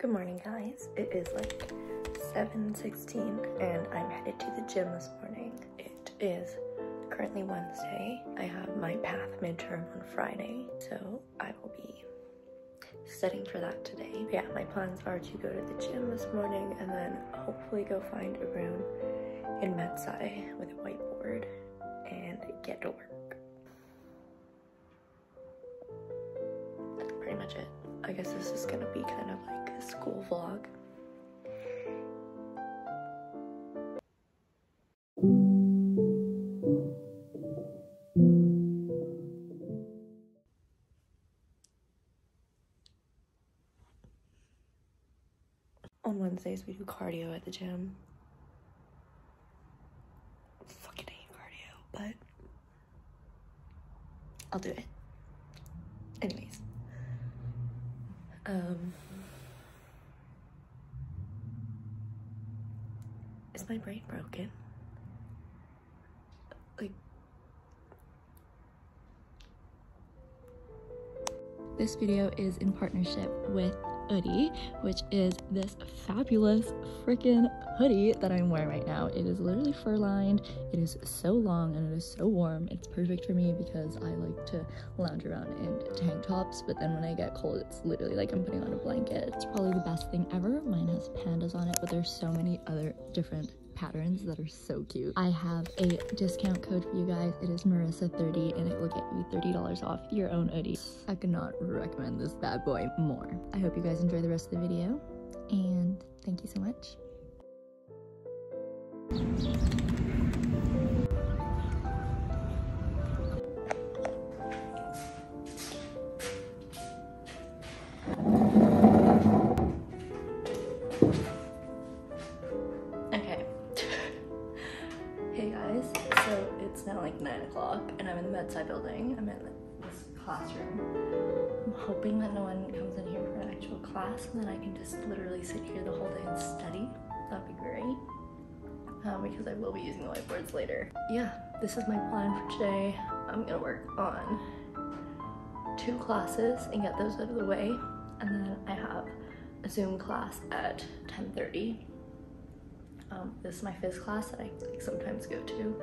Good morning guys. It is like 7.16 and I'm headed to the gym this morning. It is currently Wednesday. I have my PATH midterm on Friday, so I will be studying for that today. Yeah, my plans are to go to the gym this morning and then hopefully go find a room in MedSci with a whiteboard and get to work. That's pretty much it. I guess this is gonna be kind of like a school vlog. On Wednesdays, we do cardio at the gym. Fucking hate cardio, but I'll do it. Anyways. Um, is my brain broken? Like, This video is in partnership with Oodie, which is this fabulous freaking hoodie that I'm wearing right now. It is literally fur lined, it is so long, and it is so warm. It's perfect for me because I like to lounge around in tank tops, but then when I get cold, it's literally like I'm putting on a blanket. It's probably the best thing ever. Mine has pandas on it, but there's so many other different patterns that are so cute. I have a discount code for you guys. It is Marisa30 and it will get you $30 off your own hoodie. I cannot recommend this bad boy more. I hope you guys enjoy the rest of the video and thank you so much. Hey guys, so it's now like 9 o'clock and I'm in the MedSci building. I'm in this classroom. I'm hoping that no one comes in here for an actual class and then I can just literally sit here the whole day and study. That'd be great. Um, because I will be using the whiteboards later. Yeah, this is my plan for today. I'm gonna work on two classes and get those out of the way. And then I have a Zoom class at 10.30. Um, this is my phys class that I like, sometimes go to.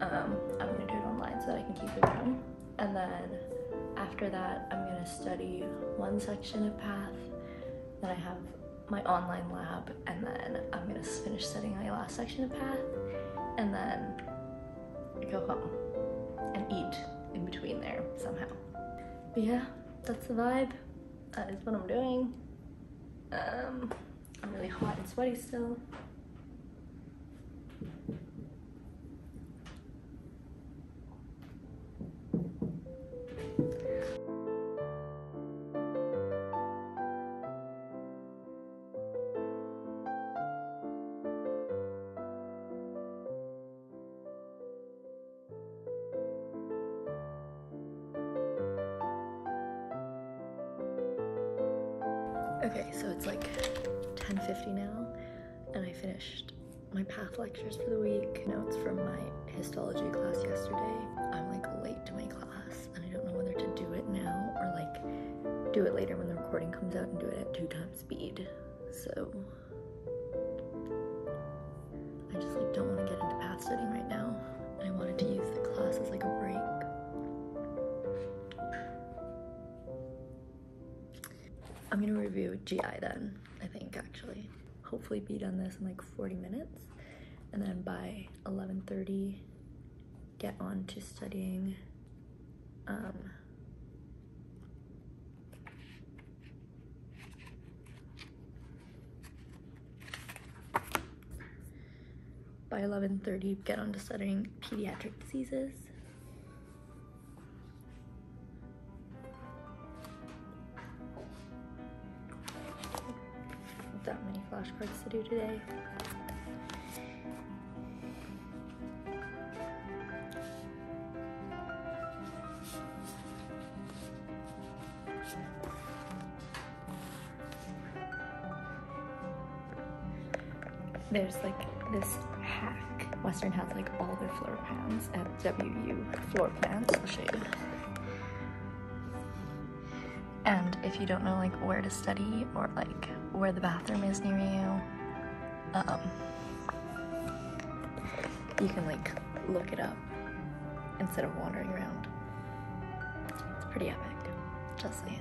Um, I'm gonna do it online so that I can keep it going. And then after that, I'm gonna study one section of PATH. Then I have my online lab, and then I'm gonna finish studying my last section of PATH, and then go home and eat in between there somehow. But yeah, that's the vibe. That is what I'm doing. Um, I'm really hot and sweaty still. Okay, so it's like 10.50 now, and I finished my PATH lectures for the week. Notes from my histology class yesterday. I'm like late to my class, and I don't know whether to do it now or like do it later when the recording comes out and do it at two times speed. So I just like don't want to get into PATH studying right now, I wanted to use the class as like a break. I'm gonna review GI then, I think actually. Hopefully be done this in like 40 minutes. And then by 11.30, get on to studying um, by 11.30, get on to studying pediatric diseases. There's like this hack. Western has like all their floor plans at WU floor plans. I'll show you. And if you don't know like where to study or like where the bathroom is near you, um, you can like look it up instead of wandering around. It's pretty epic. Just saying.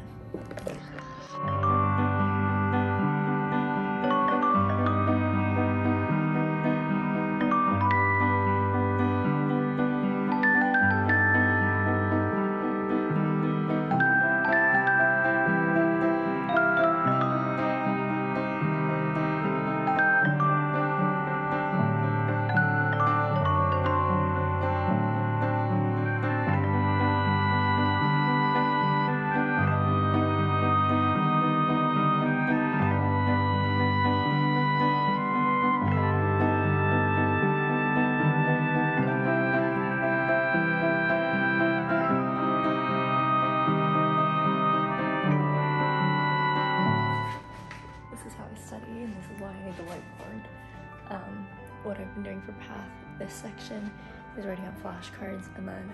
What I've been doing for Path this section is writing out flashcards and then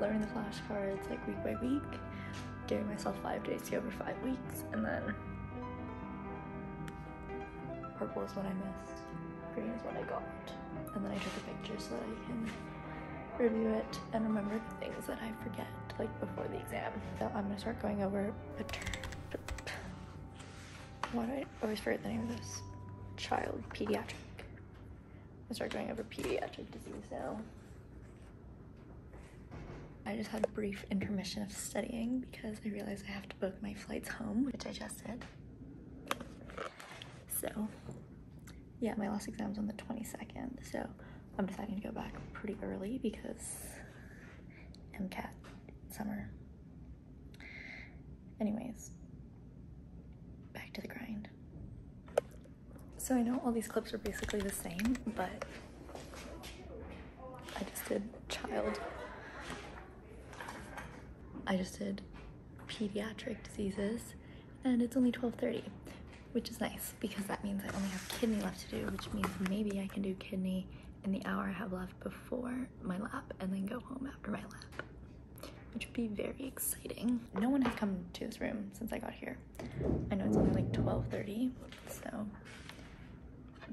learning the flashcards like week by week, giving myself five days to go over five weeks, and then purple is what I missed, green is what I got, and then I took a picture so that I can review it and remember the things that I forget like before the exam. So I'm gonna start going over why do I always forget the name of this? Child pediatric. I start going over pediatric disease now. I just had a brief intermission of studying because I realized I have to book my flights home, which I just did. So, yeah, my last exam's on the 22nd, so I'm deciding to go back pretty early because MCAT summer. Anyways, back to the grind. So I know all these clips are basically the same, but I just did child. I just did pediatric diseases and it's only 12:30, which is nice because that means I only have kidney left to do, which means maybe I can do kidney in the hour I have left before my lap and then go home after my lap which would be very exciting. No one has come to this room since I got here. I know it's only like 12:30, so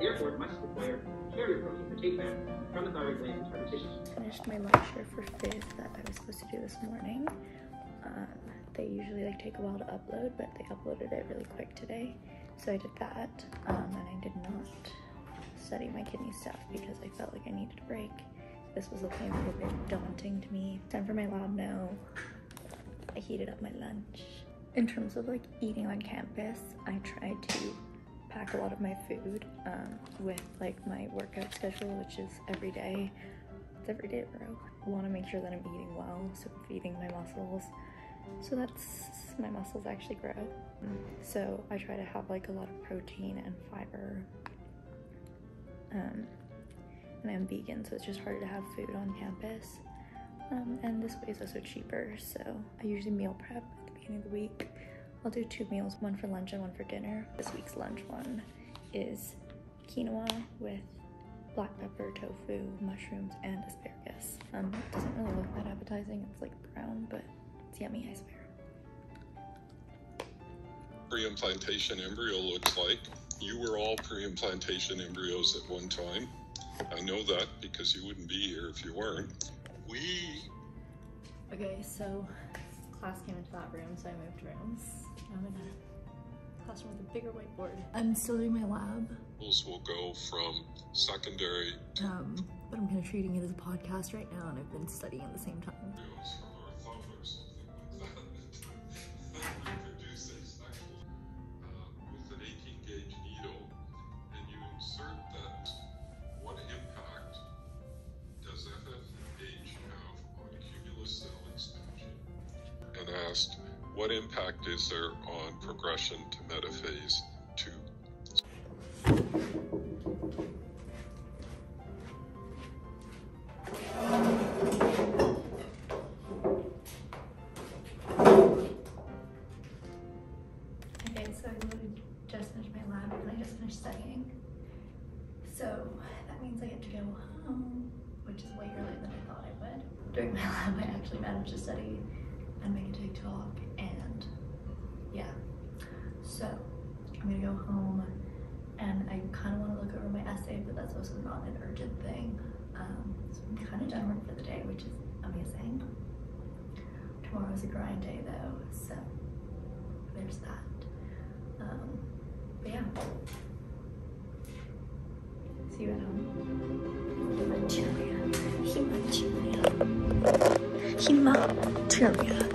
therefore must require carrier protein take from the thyroid gland to other tissues. finished my lecture for phys that I was supposed to do this morning. Um, they usually like take a while to upload, but they uploaded it really quick today, so I did that. Um, and I did not study my kidney stuff because I felt like I needed a break. This was looking a little bit daunting to me. Time for my lab now. I heated up my lunch. In terms of like eating on campus, I tried to pack a lot of my food um, with like my workout schedule, which is every day. It's every day, bro. I want to make sure that I'm eating well, so I'm feeding my muscles. So that's my muscles actually grow. So I try to have like a lot of protein and fiber. Um, and I'm vegan, so it's just harder to have food on campus. Um, and this way is also cheaper, so I usually meal prep at the beginning of the week. I'll do two meals, one for lunch and one for dinner. This week's lunch one is quinoa with black pepper, tofu, mushrooms, and asparagus. Um, it doesn't really look that appetizing. It's like brown, but it's yummy, I swear. pre-implantation embryo looks like. You were all pre-implantation embryos at one time. I know that because you wouldn't be here if you weren't. We Okay, so class came into that room, so I moved rooms. I'm in a classroom with a bigger whiteboard. I'm still doing my lab, will go from secondary to um, but I'm kind of treating it as a podcast right now, and I've been studying at the same time. embryos what impact is there on progression to metaphase two? Okay, so I just finished my lab and I just finished studying. So that means I get to go home, which is way earlier than I thought I would. During my lab, I actually managed to study and make a TikTok that's also not an urgent thing. Um, so I'm kind of done work for the day, which is amazing. Tomorrow's a grind day though, so there's that. Um, but yeah. See you at home. Hematuria. Hematuria. Hematuria.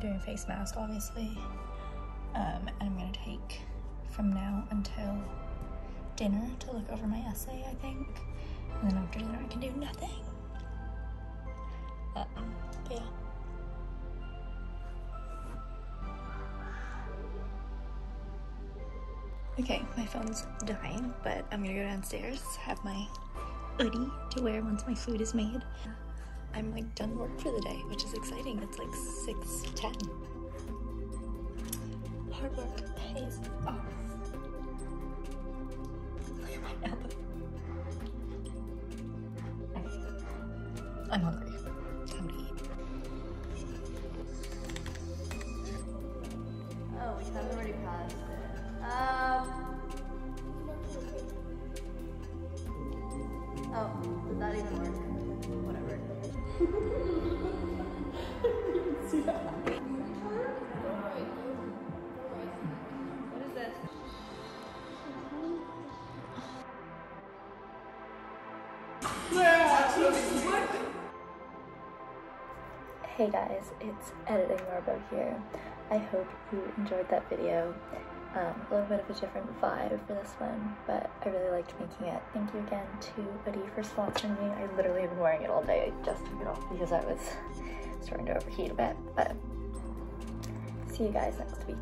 Doing face mask obviously. Um, and I'm gonna take from now until dinner to look over my essay, I think. And then after dinner I can do nothing. Um, but yeah. Okay, my phone's dying, but I'm gonna go downstairs, have my hoodie to wear once my food is made. I'm like done work for the day, which is exciting. It's like 6:10. Hard work pays off. Look at my elbow. I'm hungry. Hey guys, it's Editing Marbo here. I hope you enjoyed that video. Um, a little bit of a different vibe for this one, but I really liked making it. Thank you again to Oodie for sponsoring me. I literally have been wearing it all day. I just took it off because I was starting to overheat a bit, but see you guys next week.